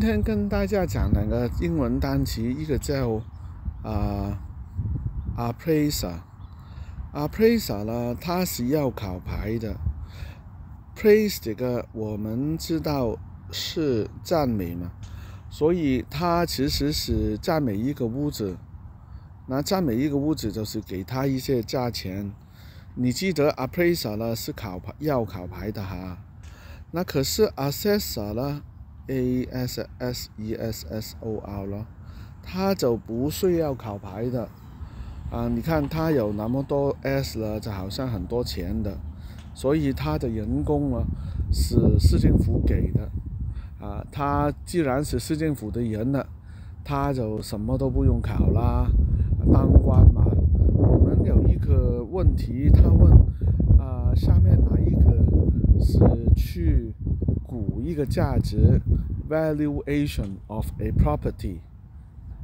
今天跟大家讲两个英文单词，一个叫啊 appraiser，appraiser 呢，它是要考牌的。praise 这个我们知道是赞美嘛，所以它其实是赞美一个屋子。那赞美一个屋子就是给他一些价钱。你记得 appraiser 呢是考牌要考牌的哈。那可是 assessor 呢？A S S E S S O R 咯，它就不需要考牌的啊！你看它有那么多 S 了，就好像很多钱的，所以它的人工呢是市政府给的啊。他既然是市政府的人了，他就什么都不用考啦，当官嘛。我们有一个问题，他问啊，下面哪一个是去？估一个价值，valuation of a property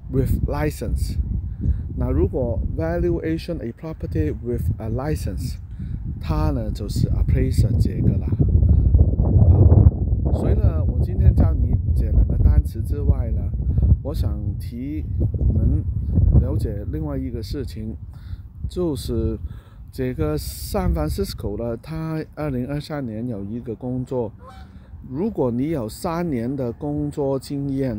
with license。那如果 valuation a property with a license，它呢就是 appraiser 这个啦。好，所以呢，我今天教你这两个单词之外呢，我想提你们了解另外一个事情，就是这个 San Francisco 呢，它二零二三年有一个工作。如果你有三年的工作经验，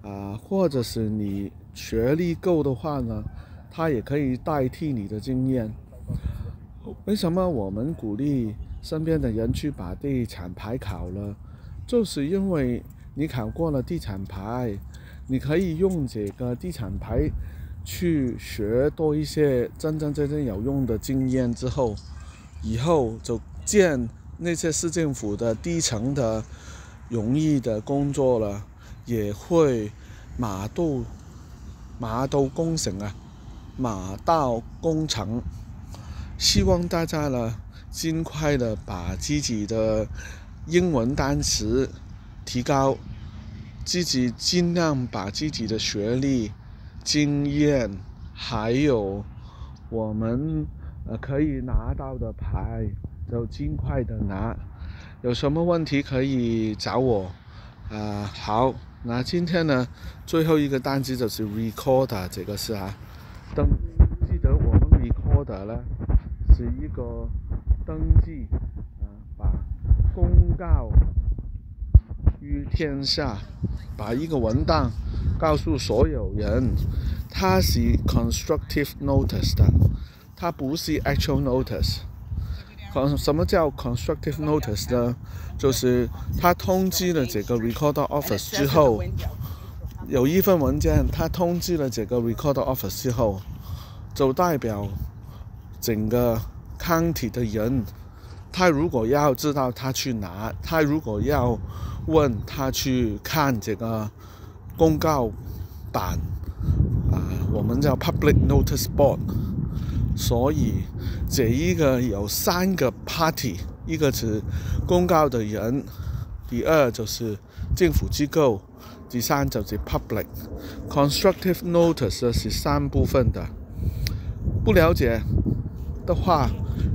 啊，或者是你学历够的话呢，他也可以代替你的经验。为什么我们鼓励身边的人去把地产牌考了？就是因为你考过了地产牌，你可以用这个地产牌去学多一些真真正正有用的经验之后，以后就见。那些市政府的低层的容易的工作了，也会马到马到工程啊，马到工程。希望大家呢尽快的把自己的英文单词提高，自己尽量把自己的学历、经验，还有我们呃可以拿到的牌。就尽快的拿，有什么问题可以找我。啊，好，那今天呢，最后一个单词就是 recorder 这个是啊，登，记得我们 recorder 呢是一个登记，啊，把公告于天下，把一个文档告诉所有人，它是 constructive notice 的，它不是 actual notice。什么叫 constructive notice 呢？就是他通知了这个 recorder office 之后，有一份文件，他通知了这个 recorder office 之后，就代表整个 county 的人，他如果要知道他去哪，他如果要问他去看这个公告板，啊，我们叫 public notice board。所以，这一个有三个 party，一个是公告的人，第二就是政府机构，第三就是 public。constructive notice 是三部分的。不了解的话，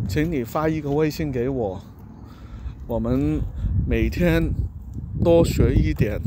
请你发一个微信给我。我们每天多学一点。